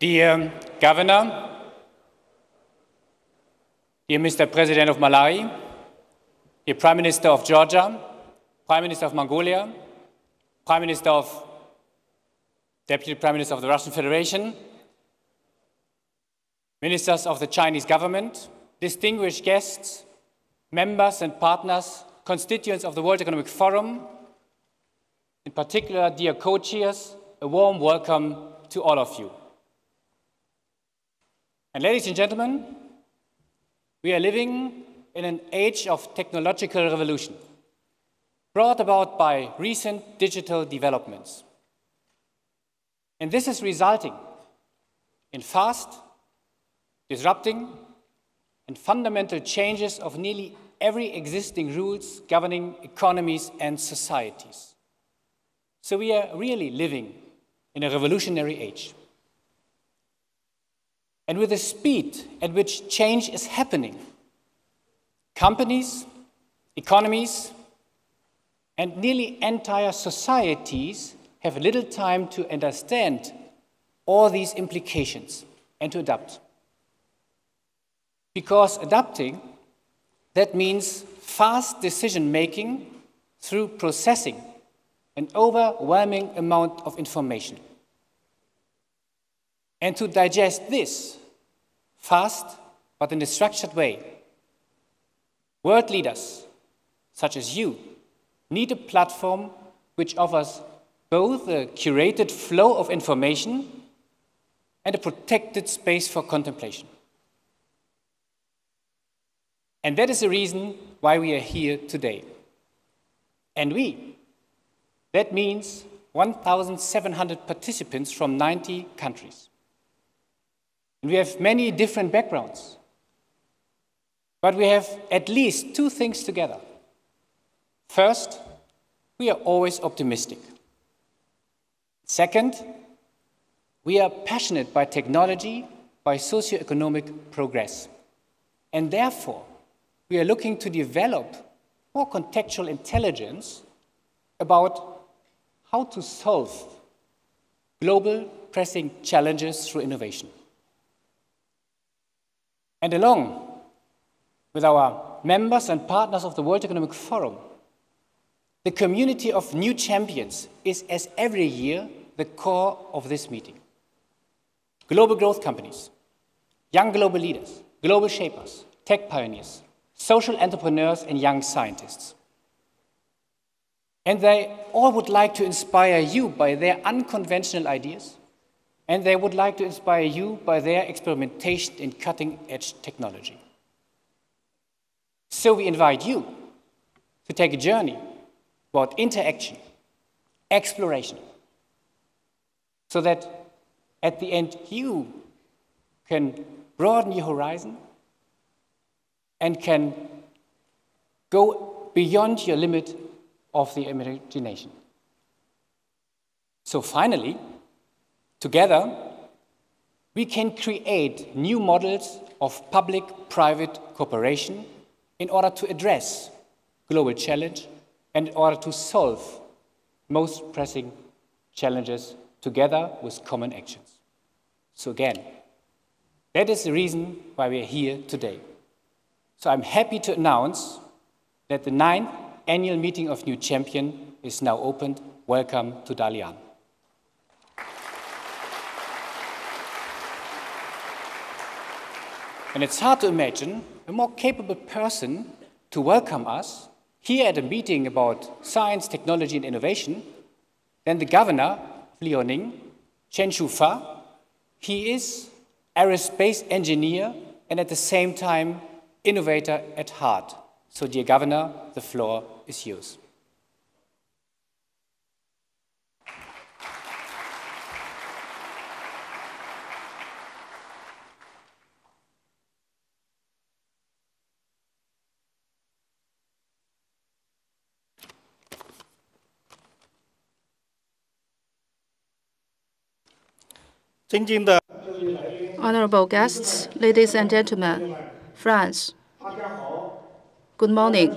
Dear Governor, dear Mr. President of Malawi, dear Prime Minister of Georgia, Prime Minister of Mongolia, Prime Minister of Deputy Prime Minister of the Russian Federation, Ministers of the Chinese government, distinguished guests, members and partners, constituents of the World Economic Forum, in particular, dear co-chairs, a warm welcome to all of you. And ladies and gentlemen, we are living in an age of technological revolution brought about by recent digital developments. And this is resulting in fast, disrupting, and fundamental changes of nearly every existing rules governing economies and societies. So we are really living in a revolutionary age. And with the speed at which change is happening, companies, economies, and nearly entire societies have little time to understand all these implications and to adapt. Because adapting, that means fast decision making through processing an overwhelming amount of information. And to digest this fast but in a structured way. World leaders, such as you, need a platform which offers both a curated flow of information and a protected space for contemplation. And that is the reason why we are here today. And we, that means 1,700 participants from 90 countries. And we have many different backgrounds. But we have at least two things together. First, we are always optimistic. Second, we are passionate by technology, by socioeconomic progress. And therefore, we are looking to develop more contextual intelligence about how to solve global pressing challenges through innovation. And along with our members and partners of the World Economic Forum, the community of new champions is, as every year, the core of this meeting. Global growth companies, young global leaders, global shapers, tech pioneers, social entrepreneurs, and young scientists. And they all would like to inspire you by their unconventional ideas, and they would like to inspire you by their experimentation in cutting edge technology. So we invite you to take a journey about interaction, exploration, so that at the end you can broaden your horizon and can go beyond your limit of the imagination. So finally, Together, we can create new models of public-private cooperation in order to address global challenge and in order to solve most pressing challenges together with common actions. So again, that is the reason why we are here today. So I'm happy to announce that the ninth annual meeting of New Champion is now opened. Welcome to Dalian. And it's hard to imagine a more capable person to welcome us here at a meeting about science, technology, and innovation than the governor of Liaoning, Chen Qiufa. He is aerospace engineer and at the same time innovator at heart. So, dear governor, the floor is yours. Honorable guests, ladies and gentlemen, friends, good morning.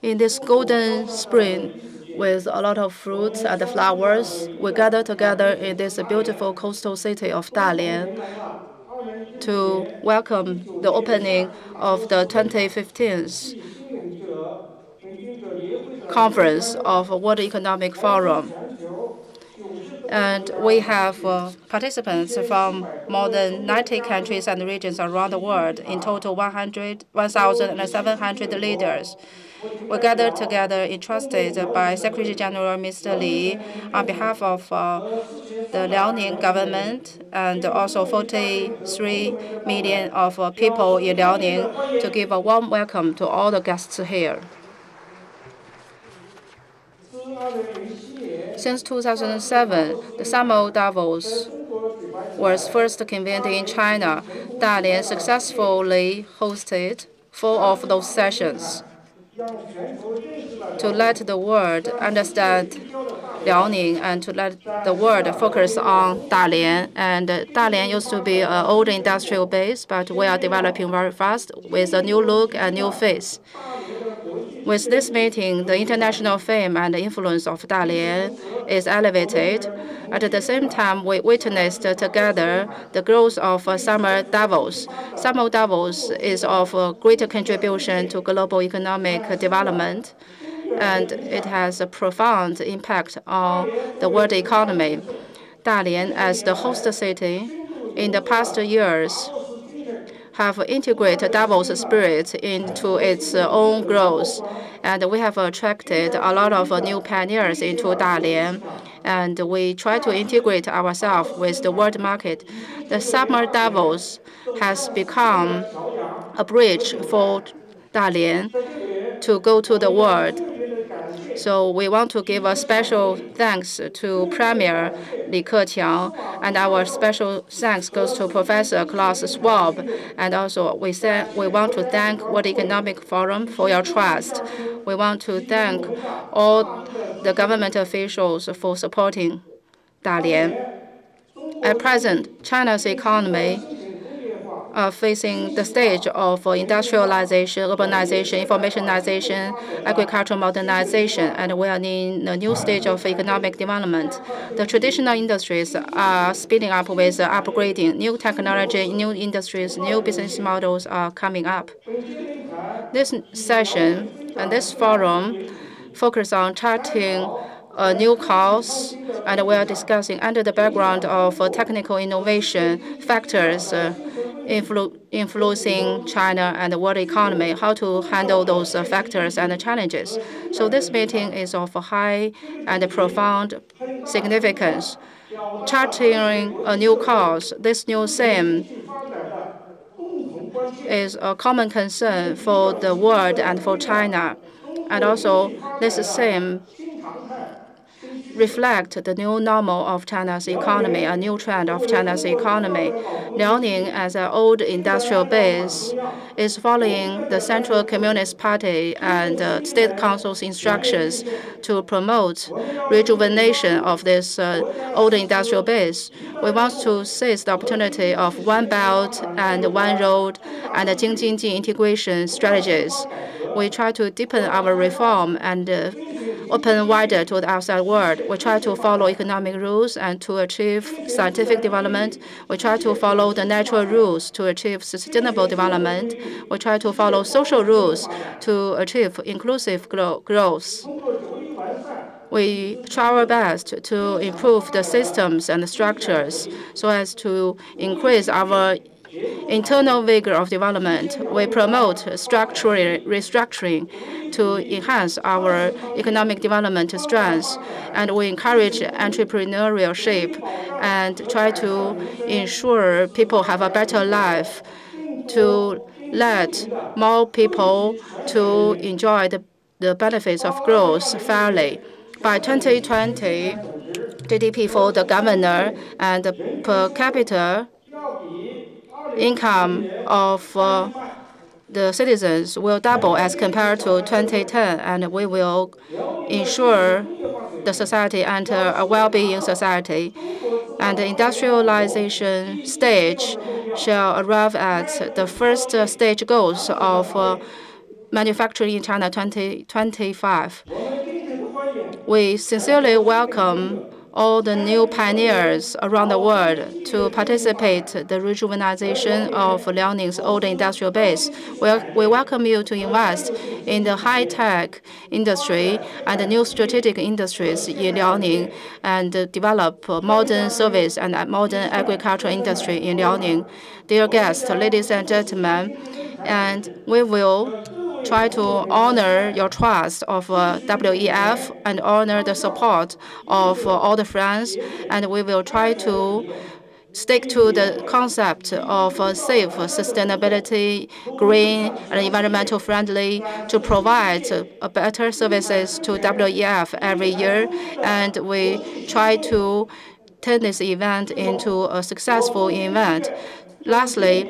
In this golden spring, with a lot of fruits and flowers. We gather together in this beautiful coastal city of Dalian to welcome the opening of the 2015 conference of World Economic Forum. And we have uh, participants from more than 90 countries and regions around the world, in total 1,700 leaders. We gathered together entrusted by Secretary General Mr. Li on behalf of uh, the Liaoning government and also 43 million of uh, people in Liaoning to give a warm welcome to all the guests here. Since 2007, the Summer Davos was first convened in China. Dalian successfully hosted four of those sessions to let the world understand Liaoning and to let the world focus on Dalian. And Dalian used to be an old industrial base, but we are developing very fast with a new look and new face. With this meeting, the international fame and influence of Dalian is elevated. At the same time, we witnessed together the growth of Summer Davos. Summer Davos is of greater contribution to global economic development, and it has a profound impact on the world economy. Dalian, as the host city, in the past years, have integrated Davos spirit into its own growth. And we have attracted a lot of new pioneers into Dalian, and we try to integrate ourselves with the world market. The Summer Davos has become a bridge for Dalian to go to the world. So we want to give a special thanks to Premier Li Keqiang, and our special thanks goes to Professor Klaus Schwab. And also we say we want to thank World Economic Forum for your trust. We want to thank all the government officials for supporting Dalian. At present, China's economy are facing the stage of industrialization, urbanization, informationization, agricultural modernization, and we are in a new stage of economic development. The traditional industries are speeding up with upgrading. New technology, new industries, new business models are coming up. This session and this forum focus on charting a new course, and we are discussing under the background of uh, technical innovation factors uh, influ influencing China and the world economy, how to handle those factors and challenges. So this meeting is of high and profound significance. Charting a new course, this new theme is a common concern for the world and for China. And also, this theme reflect the new normal of China's economy, a new trend of China's economy. Liaoning, as an old industrial base, is following the Central Communist Party and uh, State Council's instructions to promote rejuvenation of this uh, old industrial base. We want to seize the opportunity of one belt and one road and the Jingjinji integration strategies. We try to deepen our reform and uh, open wider to the outside world. We try to follow economic rules and to achieve scientific development. We try to follow the natural rules to achieve sustainable development. We try to follow social rules to achieve inclusive growth. We try our best to improve the systems and the structures so as to increase our internal vigor of development. We promote structural restructuring to enhance our economic development strengths, and we encourage entrepreneurship and try to ensure people have a better life to let more people to enjoy the, the benefits of growth fairly. By 2020, GDP for the governor and per capita income of uh, the citizens will double as compared to 2010, and we will ensure the society enter a well-being society. And the industrialization stage shall arrive at the first stage goals of uh, manufacturing in China 2025. We sincerely welcome all the new pioneers around the world to participate the rejuvenization of Liaoning's old industrial base. We, we welcome you to invest in the high-tech industry and the new strategic industries in Liaoning and develop modern service and modern agricultural industry in Liaoning. Dear guests, ladies and gentlemen, and we will try to honor your trust of uh, WEF and honor the support of uh, all the friends, and we will try to stick to the concept of uh, safe sustainability, green and environmental friendly to provide uh, better services to WEF every year. And we try to turn this event into a successful event. Lastly,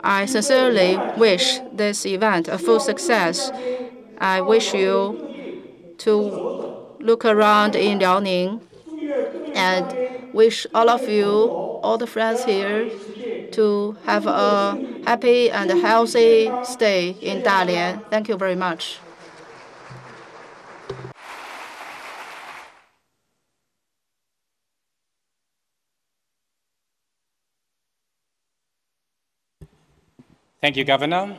I sincerely wish this event a full success. I wish you to look around in Liaoning and wish all of you, all the friends here, to have a happy and healthy stay in Dalian. Thank you very much. Thank you, Governor.